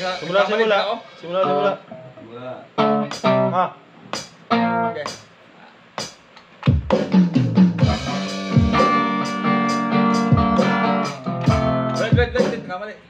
Simula, simula. ba ako? Simula, simula. Ha? Okay. Wait, wait, wait,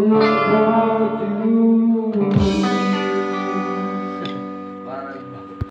Mm-hmm.